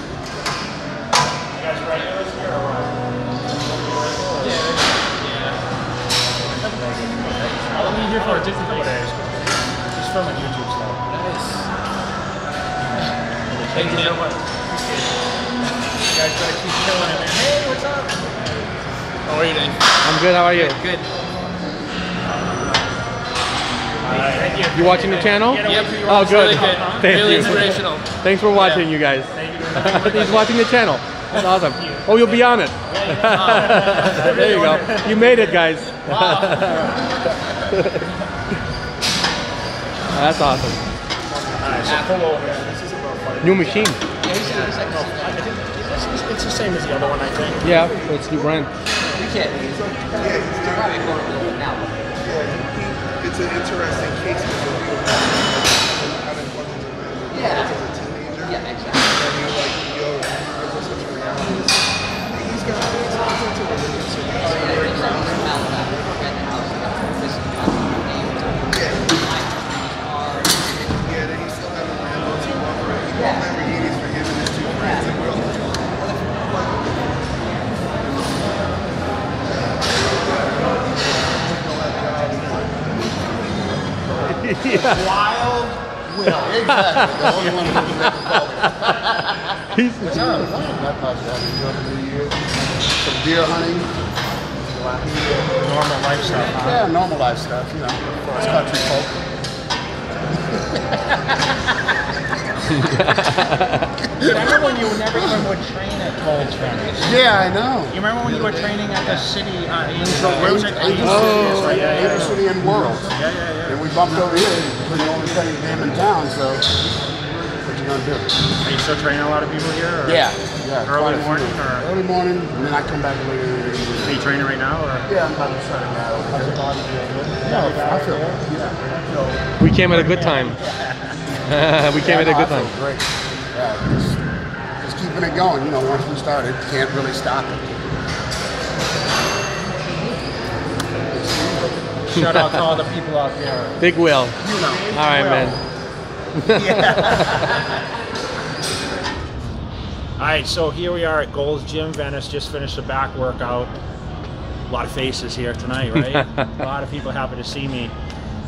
here for just a couple days. Just filming YouTube stuff. Thank you so much. You guys gotta keep killing it, man. Hey, what's up? How are you doing? I'm good. How are you? Good. Thank you. You watching the channel? Yep. Oh, It's good. Really good. Thank really you. inspirational. Thanks for watching, you guys. Thank you He's watching the channel. That's awesome. Oh, you'll be on it. there you go. You made it, guys. That's awesome. Alright, so pull over. This is about funny. New machine. It's, it's the same as the other one, I think. Yeah, so it's new brand. It's an interesting case because you having fun with your as a teenager. Yeah, exactly. And you're like, yo, this such a reality. He's got he's into religion, so he's very grounded. Yeah, then he still has a Lambo to offer. He bought Lamborghinis for him and his two friends, and we're all Wild Will. Exactly. The only one who was ever called it. He's, But no, no, not enjoyed New Year. Some deer hunting. Normal life stuff, huh? Yeah, normal life stuff, you know, us country folk. Remember when you never even would train at Cold Springs. Yeah, I know. You remember when you were training at the city, uh, Angel, Angel, it? Angel Angel City, City, right? Yeah, yeah, Angel City and World. yeah, yeah, yeah. And we bumped over here because the only training game in town, so what you gonna do? Are you still training a lot of people here? Or? Yeah, yeah. Early morning or- Early morning, and then I come back later. in the evening. Are you training right now, or? Yeah, I'm about to start now. How's your body feeling? No, I feel it. Yeah. we came at a good time. we came at a no, good time. feel Great. Yeah, just, just keeping it going. You know, once we started, can't really stop it. Shout out to all the people out there. Big Will. You know. All right, man. All right, so here we are at Gold's Gym Venice. Just finished a back workout. A lot of faces here tonight, right? a lot of people happy to see me.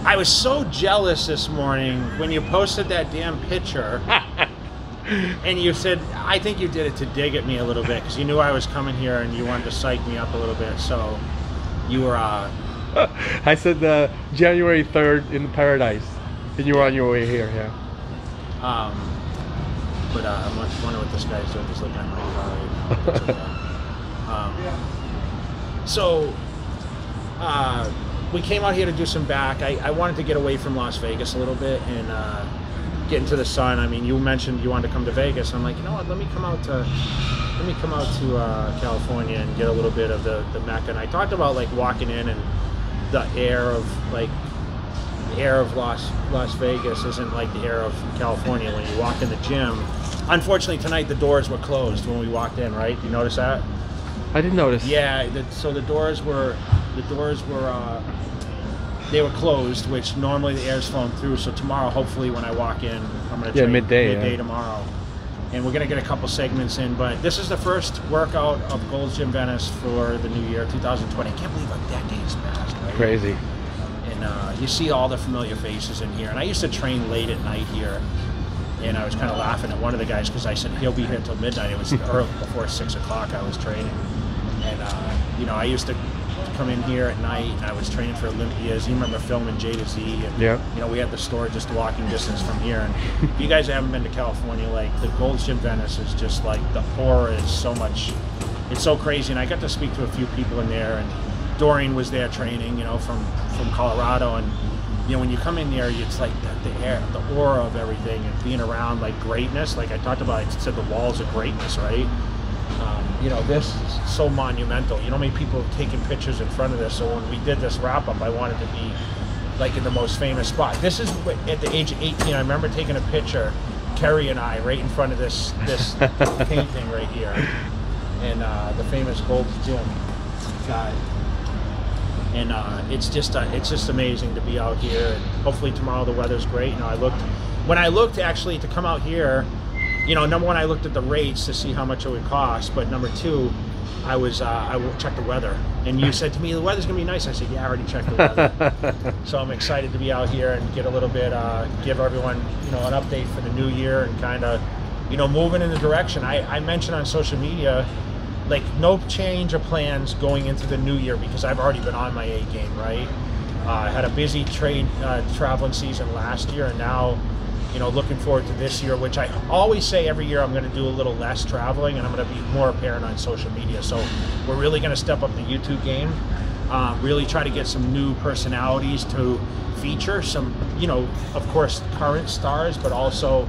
I was so jealous this morning when you posted that damn picture. and you said, I think you did it to dig at me a little bit because you knew I was coming here and you wanted to psych me up a little bit. So you were, uh, I said uh, January 3rd in paradise. And you were on your way here, yeah. Um, but uh, I'm wondering what this guy's doing. Just looking at my car. Right now. Okay. um, so uh, we came out here to do some back. I, I wanted to get away from Las Vegas a little bit and uh, get into the sun. I mean, you mentioned you wanted to come to Vegas. I'm like, you know what? Let me come out to let me come out to uh, California and get a little bit of the the Mecca. And I talked about like walking in and the air of like the air of Las Las Vegas isn't like the air of California when you walk in the gym. Unfortunately, tonight the doors were closed when we walked in. Right? You notice that? I didn't notice. Yeah. The, so the doors were the doors were uh, they were closed, which normally the air's flowing through. So tomorrow, hopefully, when I walk in, I'm gonna Yeah, midday, midday yeah. tomorrow. And we're gonna get a couple segments in, but this is the first workout of Gold's Gym Venice for the new year, 2020. I can't believe a decade's passed, right? Crazy. and uh, you see all the familiar faces in here. And I used to train late at night here, and I was kind of laughing at one of the guys because I said he'll be here until midnight. It was early before six o'clock. I was training, and uh, you know I used to come in here at night, and I was training for Olympias. You remember filming J to Z, and Yeah. you know we had the store just walking distance from here. And if you guys haven't been to California, like the Gold's Gym Venice is just like the aura is so much. It's so crazy, and I got to speak to a few people in there, and Dorian was there training, you know, from from Colorado, and you know when you come in there, it's like the, the air, the aura of everything, and being around like greatness. Like I talked about, I said the walls of greatness, right? Um, you know, this is so monumental. You know, how many people have taken pictures in front of this. So when we did this wrap up, I wanted to be like in the most famous spot. This is at the age of 18. I remember taking a picture, Kerry and I, right in front of this this painting right here, and uh, the famous Gold's Gym guy. And uh, it's just uh, it's just amazing to be out here. And hopefully tomorrow the weather's great. You know, I looked when I looked actually to come out here. You know, number one, I looked at the rates to see how much it would cost. But number two, I was uh, I checked the weather. And you said to me the weather's gonna be nice. I said, yeah, I already checked the weather. so I'm excited to be out here and get a little bit, uh, give everyone you know an update for the new year and kind of you know moving in the direction. I, I mentioned on social media like no change of plans going into the new year because I've already been on my A game, right? Uh, I had a busy trade uh, traveling season last year, and now, you know, looking forward to this year, which I always say every year I'm going to do a little less traveling and I'm going to be more apparent on social media. So we're really going to step up the YouTube game, uh, really try to get some new personalities to feature some, you know, of course, current stars, but also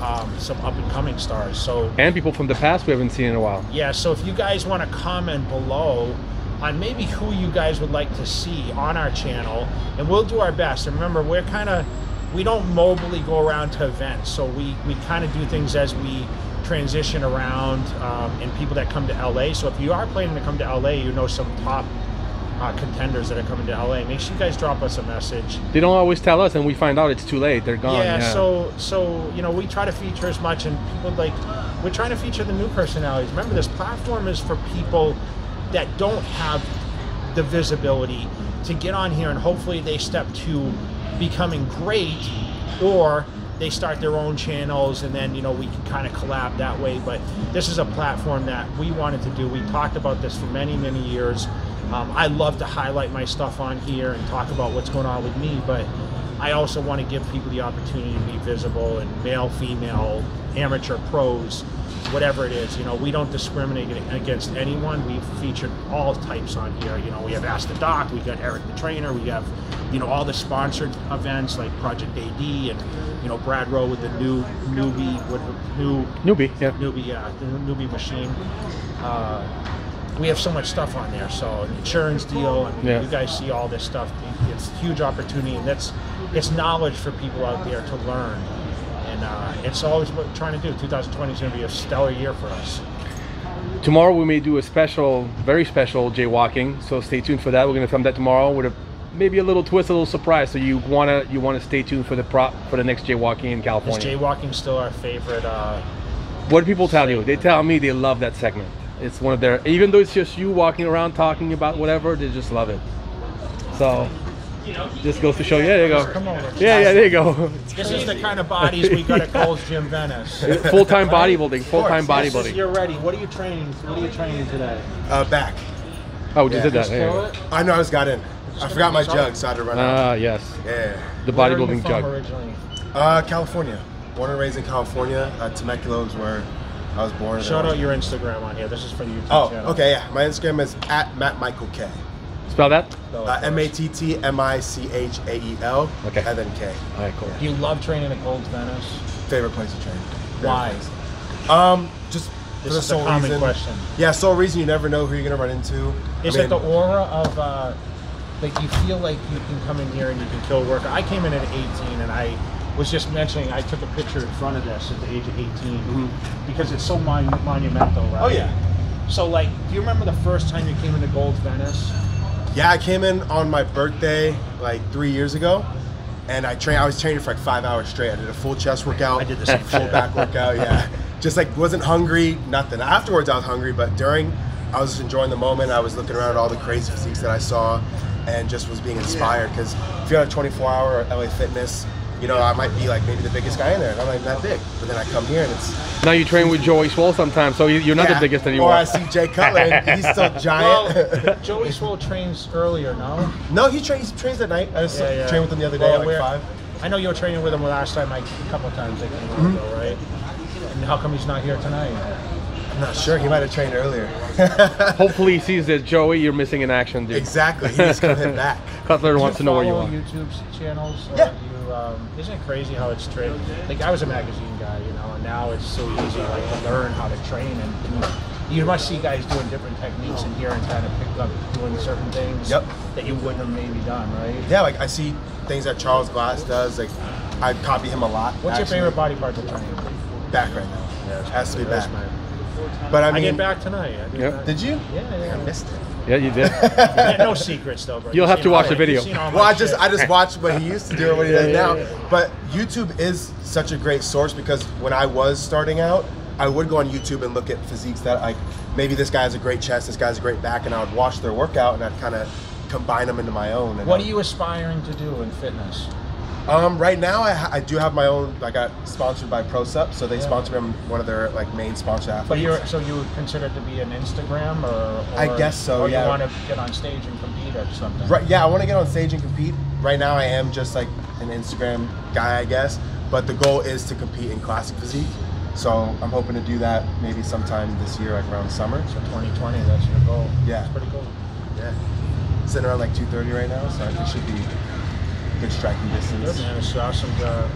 um, some up and coming stars. So and people from the past we haven't seen in a while. yeah, so if you guys want to comment below on maybe who you guys would like to see on our channel, and we'll do our best. And remember, we're kind of we don't mobily go around to events, so we we kind of do things as we transition around um, and people that come to LA. So if you are planning to come to LA, you know some top uh, contenders that are coming to LA. Make sure you guys drop us a message. They don't always tell us, and we find out it's too late. They're gone. Yeah, Yeah. so so you know we try to feature as much, and people like we're trying to feature the new personalities. Remember, this platform is for people that don't have the visibility to get on here, and hopefully they step to becoming great, or they start their own channels, and then you know we can kind of collab that way. But this is a platform that we wanted to do. We talked about this for many many years. Um, I love to highlight my stuff on here and talk about what's going on with me, but I also want to give people the opportunity to be visible and male, female, amateur, pros, whatever it is. You know, we don't discriminate against anyone. We've featured all types on here. You know, we have Ask the Doc, we got Eric the Trainer, we have, you know, all the sponsored events like Project AD and, you know, Brad Rowe with the new newbie, what, new newbie, yeah, newbie, yeah, the newbie machine. Uh, we have so much stuff on there. So an insurance deal, and Yeah. you guys see all this stuff. It's a huge opportunity, and that's it's knowledge for people out there to learn. And uh, it's always what we're trying to do. 2020 is going to be a stellar year for us. Tomorrow we may do a special, very special jaywalking. So stay tuned for that. We're gonna film that tomorrow with a maybe a little twist, a little surprise. So you wanna you wanna stay tuned for the prop for the next jaywalking in California. Is jaywalking still our favorite? Uh, What do people tell you? They tell me they love that segment. It's one of their even though it's just you walking around talking about whatever, they just love it. So just goes to show. Yeah, there you go. Come over. Yeah, yeah, there you go. This is the kind of bodies we got at Gold's Gym Venice. Full time bodybuilding. Full time bodybuilding. You're ready. What are you training? What are you training today? Uh, back. Oh, we just Yeah. did that. There. I know I just got in. I forgot my jug, so I had to run out. Ah, yes. Yeah. The Where are you bodybuilding from jug. Originally? Uh, California. Born and raised in California. Uh, Temecula is where I was born. and Shout I was- out your Instagram on here. This is for the YouTube Oh, channel. okay, yeah. My Instagram is at Matt Michael K. Spell that. Uh, M A T T M I C H A E L. Okay. And then K. All right, cool. Do you love training at Gold's Venice? Favorite place to train. Favorite Why? place. Um, just for This the is a sole common reason. question. Yeah, sole reason you never know who you're gonna run into. Is I it the aura of uh, like you feel like you can come in here and you can kill work? I came in at 18 and I was just mentioning I took a picture in front of this at the age of 18 because it's so mon- monumental, right? Mm-hmm. Oh, yeah. So like, do you remember the first time you came into Gold's Venice? Yeah, I came in on my birthday like three years ago, and I trained. I was training for like five hours straight. I did a full chest workout. I did the same full shit. back workout. Yeah, just like wasn't hungry, nothing. Afterwards, I was hungry, but during, I was just enjoying the moment. I was looking around at all the crazy physiques that I saw, and just was being inspired. Because if you're at a 24-hour LA Fitness, you know I might be like maybe the biggest guy in there, and I'm not even that big. But then I come here and it's Now you train with Joey Swoll sometimes, so you- you're not Yeah. the biggest anymore. Or I see Jay Cutler, and he's still giant. Well, Joey Swoll trains earlier, no? no, he trains trains at night. I just trained with him the other day Well, at like five. I know you were training with him last time, like a couple of times, like a year mm-hmm. ago, right? And how come he's not here tonight? I'm not sure. He might have trained earlier. Hopefully he sees that Joey, you're missing in action, dude. Exactly. He needs to come hit back. Cutler wants to know where you follow are. YouTube channels. Or Yeah. You, um, isn't it crazy how it's trained? Like I was a magazine guy, you know, and now it's so easy, like to learn how to train and You must see guys doing different techniques in here and kind of pick up doing certain things Yep. that you wouldn't have maybe done, right? Yeah, like I see things that Charles Glass does. Like I copy him a lot. What's actually. your favorite body part to train? Back right now. Yeah, Has to be that's back. My- But I I, mean, get back tonight. I did Yep. that. did you? Yeah, yeah. I missed it. Yeah, you did. Yeah, no secrets though, bro. You'll You've have to watch the video. you've seen all my Well, I just shit. I just watched what he used to do and what he does Yeah, now. yeah, yeah. But YouTube is such a great source because when I was starting out, I would go on YouTube and look at physiques that like maybe this guy has a great chest, this guy has a great back, and I would watch their workout and I'd kind of combine them into my own. And What I- are you aspiring to do in fitness? Um, right now, I, ha- I do have my own. I got sponsored by ProSup, so they Yeah. sponsor me. I'm one of their like main sponsor athletes. But you're so you would consider to be an Instagram or, or I guess so, Or yeah. you want to get on stage and compete or something? Right, yeah, I want to get on stage and compete. Right now, I am just like an Instagram guy, I guess. But the goal is to compete in classic physique. So I'm hoping to do that maybe sometime this year, like around summer. So 2020, that's your goal. Yeah. That's pretty cool. Yeah, sitting around like 2:30 right now, so I should be good striking Good man. It's awesome. To,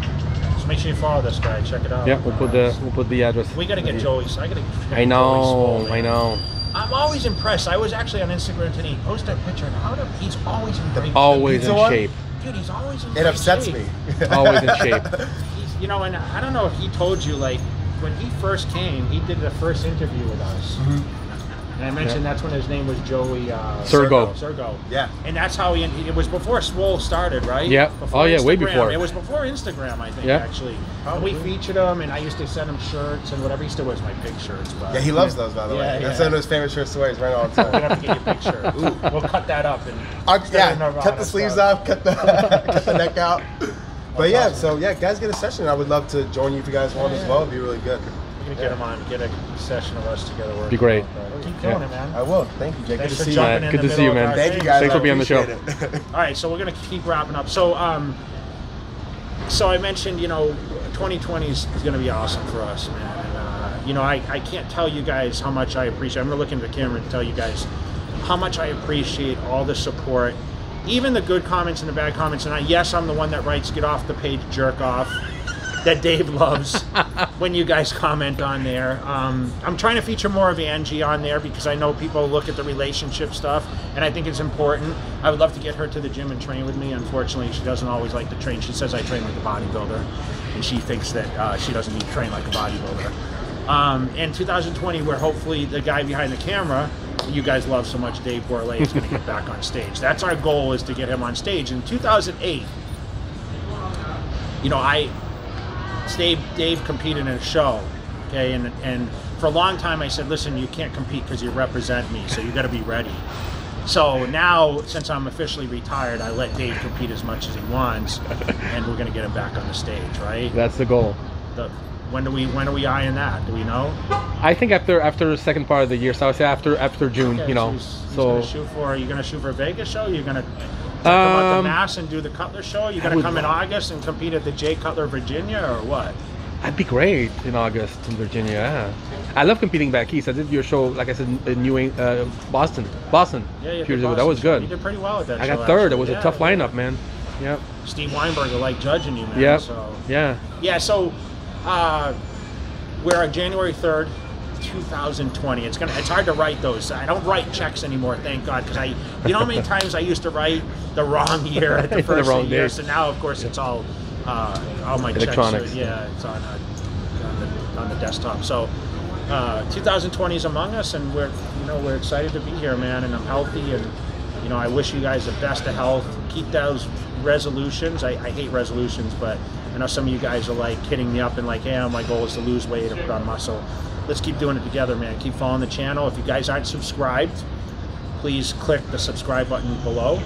just make sure you follow this guy. Check it out. Yeah, we'll put the we'll put the address. We got to get Joey. I got to. I know, I know. I'm always impressed. I was actually on Instagram today. He posted a picture, and how do, he's always in great Always in one? shape. Dude, he's always in It great upsets shape. me. Always in shape. He's, you know, and I don't know if he told you, like, when he first came, he did the first interview with us. Mhm. And I mentioned that's when his name was Joey uh, Sergo. Sergo. Yeah. And that's how he, it was before Swoll started, right? Yeah. Before Oh, yeah, way before. It was before Instagram, I think, Yeah. actually. And we featured him, and I used to send him shirts and whatever. He still wears my big shirts. But Yeah, he loves those, by the Yeah, way. That's yeah. one of his favorite shirts to wear. He's wearing it all the We're gonna have time. to get you a big shirt. Ooh. We'll cut that up and I'll- instead of yeah, cut the sleeves stuff. off, cut the cut the neck out. But yeah, so yeah, guys, get a session. I would love to join you if you guys want Yeah, as well. It'd be really good. We're gonna get him on, get a session of us together. working Be great. out, but Keep killing Yeah. it, man. I will. Thank you, Jake. Thanks good to see you. in Good to see you, man. Thank you guys. Thanks I for being on the show. All right, so we're gonna keep wrapping up. So, um, so I mentioned, you know, 2020 is, is gonna be awesome for us, man. And, uh, you know, I, I can't tell you guys how much I appreciate. I'm gonna look into the camera and tell you guys how much I appreciate all the support, even the good comments and the bad comments. And I, yes, I'm the one that writes "get off the page, jerk off." That Dave loves when you guys comment on there. Um, I'm trying to feature more of Angie on there because I know people look at the relationship stuff, and I think it's important. I would love to get her to the gym and train with me. Unfortunately, she doesn't always like to train. She says I train like a bodybuilder, and she thinks that uh, she doesn't need to train like a bodybuilder. Um, in 2020, where hopefully the guy behind the camera, you guys love so much, Dave Borlay, is going to get back on stage. That's our goal is to get him on stage. In 2008, you know, I Dave, Dave competed in a show, okay, and and for a long time I said, listen, you can't compete because you represent me, so you got to be ready. So now, since I'm officially retired, I let Dave compete as much as he wants, and we're gonna get him back on the stage, right? That's the goal. The, when do we when are we eyeing that? Do we know? I think after after the second part of the year, so I would say after after June, Okay, you know. so, he's, he's So shoot for. Are you gonna shoot for a Vegas show? You're gonna talk about the Um, Mass and do the Cutler show? You're I gonna would come in love- August and compete at the Jay Cutler Virginia or what? I'd be great in August in Virginia. Yeah. I love competing back east. I did your show, like I said, in New Eng- uh, Boston, Boston. Yeah, yeah. few years ago. That was show. good. You did pretty well at that I show, got third. It actually. was Yeah, a tough yeah. lineup, man. Yep. Steve Weinberger liked judging you, man. Yep. So Yeah. yeah, so uh, we're on January third, 2020. It's gonna. It's hard to write those. I don't write checks anymore, thank God, because I. You know how many times I used to write the wrong year at the The first wrong year. So now, of course, it's all. Uh, all my checks. Are, yeah, it's on, uh, on the on the desktop. So. Uh, 2020 is among us, and we're you know we're excited to be here, man. And I'm healthy, and you know I wish you guys the best of health. Keep those resolutions. I, I hate resolutions, but I know some of you guys are like hitting me up and like, yeah, my goal is to lose weight or put on muscle. Let's keep doing it together, man. Keep following the channel. If you guys aren't subscribed, please click the subscribe button below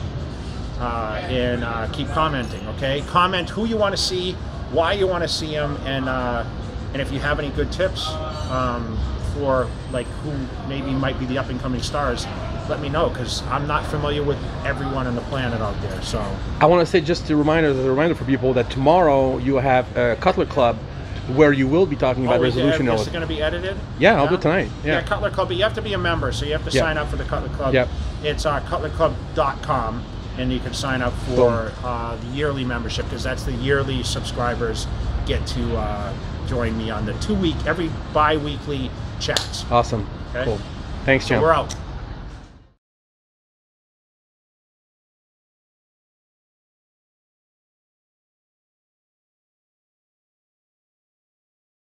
uh, and uh, keep commenting. Okay, comment who you want to see, why you want to see them, and uh, and if you have any good tips um, for like who maybe might be the up and coming stars, let me know because I'm not familiar with everyone on the planet out there. So I want to say just a reminder, a reminder for people that tomorrow you have a Cutler Club where you will be talking about Oh, is resolution. Is it going to be edited? Yeah, I'll do it tonight. Yeah. Yeah. Cutler Club, but you have to be a member, so you have to sign up for the Cutler Club. Yep. It's uh, cutlerclub.com, and you can sign up for uh, the yearly membership because that's the yearly subscribers get to uh, join me on the two week, every bi weekly chats. Awesome. Okay. Cool. Thanks, So we're out.